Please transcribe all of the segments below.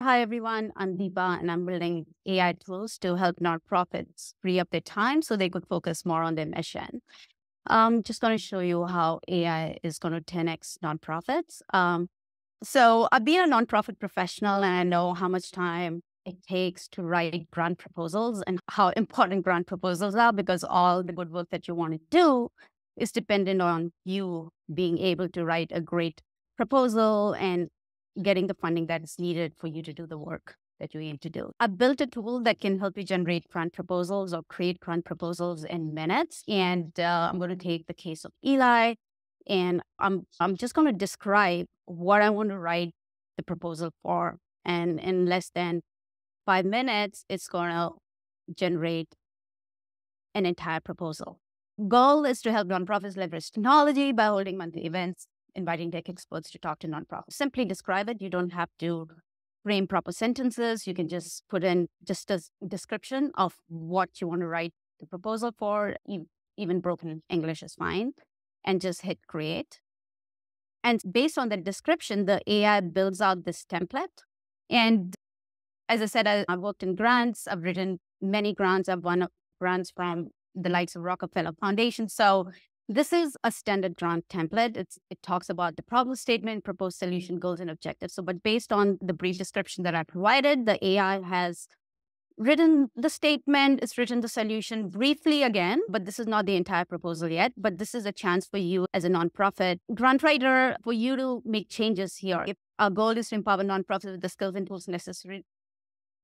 Hi, everyone. I'm Deepa, and I'm building AI tools to help nonprofits free up their time so they could focus more on their mission. I'm just going to show you how AI is going to 10x nonprofits. Um, so, I've been a nonprofit professional, and I know how much time it takes to write grant proposals and how important grant proposals are because all the good work that you want to do is dependent on you being able to write a great proposal and getting the funding that is needed for you to do the work that you aim to do. I built a tool that can help you generate grant proposals or create grant proposals in minutes. And uh, I'm going to take the case of Eli, and I'm I'm just going to describe what I want to write the proposal for. And in less than five minutes, it's going to generate an entire proposal. Goal is to help nonprofits leverage technology by holding monthly events inviting tech experts to talk to nonprofits. Simply describe it. You don't have to frame proper sentences. You can just put in just a description of what you want to write the proposal for. Even broken English is fine. And just hit create. And based on the description, the AI builds out this template. And as I said, I, have worked in grants. I've written many grants. I've won grants from the likes of Rockefeller Foundation. So this is a standard grant template. It's, it talks about the problem statement, proposed mm-hmm. solution, goals, and objectives. So, but based on the brief description that I provided, the AI has written the statement, it's written the solution briefly again, but this is not the entire proposal yet. But this is a chance for you as a nonprofit grant writer for you to make changes here. If our goal is to empower nonprofits with the skills and tools necessary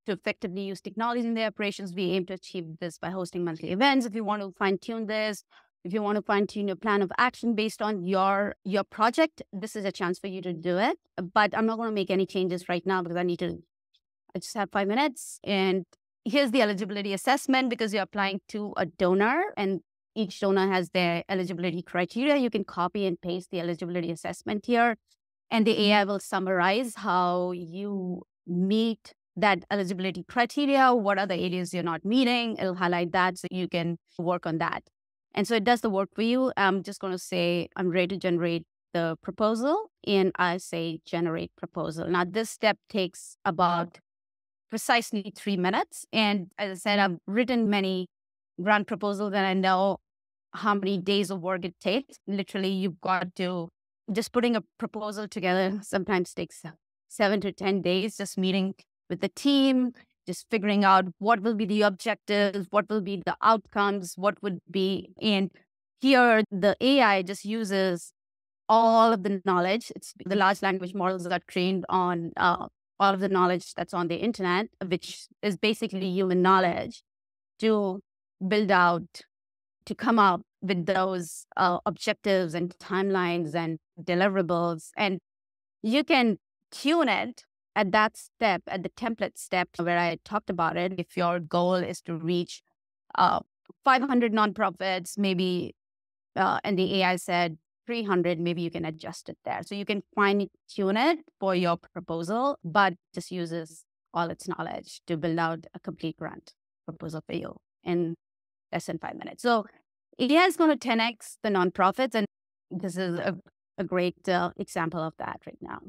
to effectively use technology in their operations, we aim to achieve this by hosting monthly events. If you want to fine tune this, if you want to fine tune your plan of action based on your your project, this is a chance for you to do it. But I'm not going to make any changes right now because I need to. I just have five minutes, and here's the eligibility assessment because you're applying to a donor, and each donor has their eligibility criteria. You can copy and paste the eligibility assessment here, and the AI will summarize how you meet that eligibility criteria. What are the areas you're not meeting? It'll highlight that so you can work on that. And so it does the work for you. I'm just going to say, I'm ready to generate the proposal. And I say, generate proposal. Now, this step takes about precisely three minutes. And as I said, I've written many grant proposals and I know how many days of work it takes. Literally, you've got to just putting a proposal together sometimes takes seven to 10 days, just meeting with the team, just figuring out what will be the objectives, what will be the outcomes, what would be. And here, the AI just uses all of the knowledge. It's the large language models that are trained on uh, all of the knowledge that's on the internet, which is basically human knowledge, to build out, to come up with those uh, objectives and timelines and deliverables. And you can tune it at that step, at the template step where I talked about it, if your goal is to reach uh, 500 nonprofits, maybe, uh, and the AI said 300, maybe you can adjust it there. So you can fine tune it for your proposal, but just uses all its knowledge to build out a complete grant proposal for you in less than five minutes. So AI is going to 10x the nonprofits, and this is a, a great uh, example of that right now.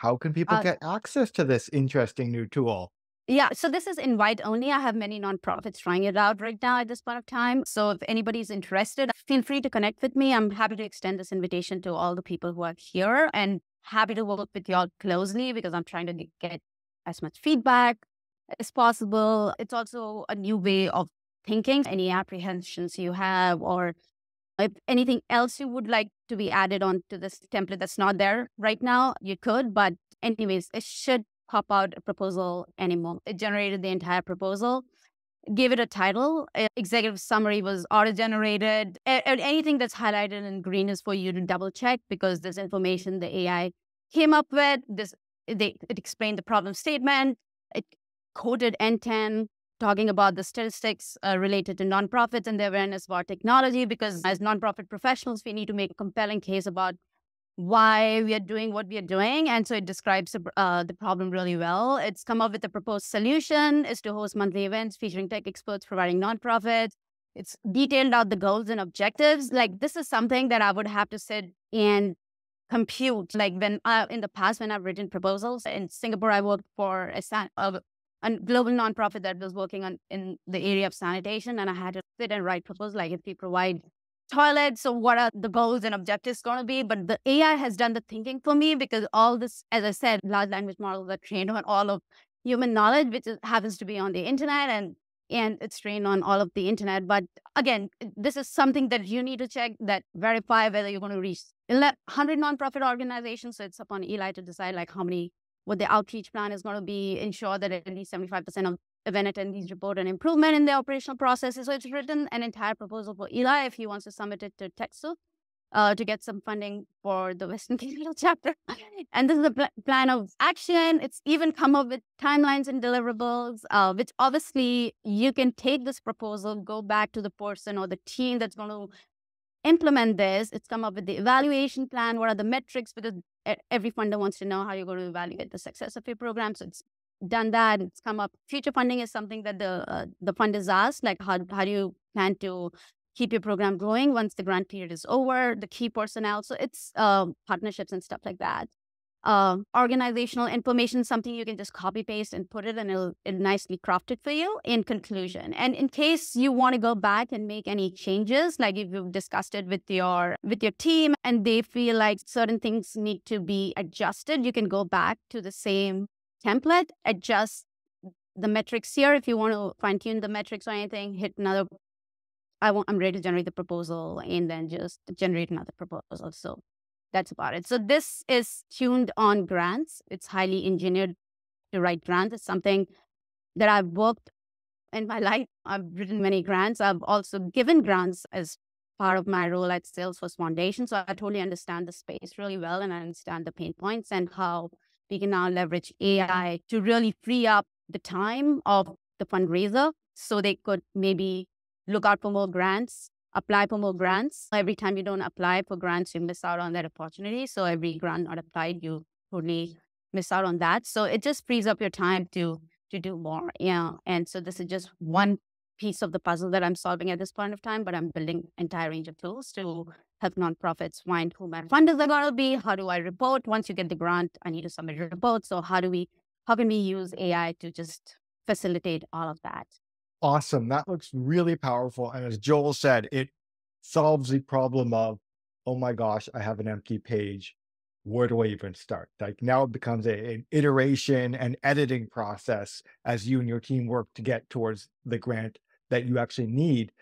How can people uh, get access to this interesting new tool? Yeah, so this is invite only. I have many nonprofits trying it out right now at this point of time. So if anybody's interested, feel free to connect with me. I'm happy to extend this invitation to all the people who are here and happy to work with y'all closely because I'm trying to get as much feedback as possible. It's also a new way of thinking. Any apprehensions you have or if anything else you would like to be added on to this template that's not there right now, you could. But anyways, it should pop out a proposal anymore. It generated the entire proposal, gave it a title. Executive summary was auto generated. Anything that's highlighted in green is for you to double check because this information the AI came up with. This they it explained the problem statement. It coded NTEN talking about the statistics uh, related to nonprofits and their awareness about technology because as nonprofit professionals we need to make a compelling case about why we are doing what we are doing and so it describes uh, the problem really well. It's come up with a proposed solution is to host monthly events featuring tech experts providing nonprofits. It's detailed out the goals and objectives. Like this is something that i would have to sit and compute. Like when uh, in the past, when I've written proposals in Singapore, I worked for a, a, a global nonprofit that was working on in the area of sanitation, and I had to sit and write proposals like if we provide toilets, so what are the goals and objectives going to be? But the AI has done the thinking for me because all this, as I said, large language models are trained on all of human knowledge, which happens to be on the internet, and and it's trained on all of the internet. But again, this is something that you need to check that verify whether you're going to reach 100 nonprofit organizations. So it's upon Eli to decide like how many, what the outreach plan is going to be, ensure that at least 75% of event attendees report an improvement in their operational processes. So it's written an entire proposal for Eli if he wants to submit it to TechSoup uh, to get some funding for the Western Cathedral chapter. And this is a pl- plan of action. It's even come up with timelines and deliverables, uh, which obviously you can take this proposal, go back to the person or the team that's going to implement this. It's come up with the evaluation plan. What are the metrics? Because every funder wants to know how you're going to evaluate the success of your program. So it's done that. It's come up. Future funding is something that the uh, the fund is asked, like how how do you plan to keep your program growing once the grant period is over, the key personnel. So it's uh, partnerships and stuff like that. Uh, organizational information, something you can just copy paste and put it and it'll, it'll nicely crafted for you in conclusion. And in case you want to go back and make any changes, like if you've discussed it with your with your team and they feel like certain things need to be adjusted, you can go back to the same template, adjust the metrics here. If you want to fine tune the metrics or anything, hit another I want, I'm ready to generate the proposal and then just generate another proposal. So that's about it. So this is tuned on grants. It's highly engineered to write grants. It's something that I've worked in my life. I've written many grants. I've also given grants as part of my role at Salesforce Foundation. So I totally understand the space really well and I understand the pain points and how we can now leverage AI to really free up the time of the fundraiser so they could maybe look out for more grants, apply for more grants. Every time you don't apply for grants, you miss out on that opportunity. So every grant not applied, you totally miss out on that. So it just frees up your time to to do more. Yeah. And so this is just one piece of the puzzle that I'm solving at this point of time, but I'm building entire range of tools to help nonprofits find who my funders are going to be. How do I report? Once you get the grant, I need to submit a report. So how do we, how can we use AI to just facilitate all of that? Awesome. That looks really powerful. And as Joel said, it solves the problem of, oh my gosh, I have an empty page. Where do I even start? Like now it becomes a, an iteration and editing process as you and your team work to get towards the grant that you actually need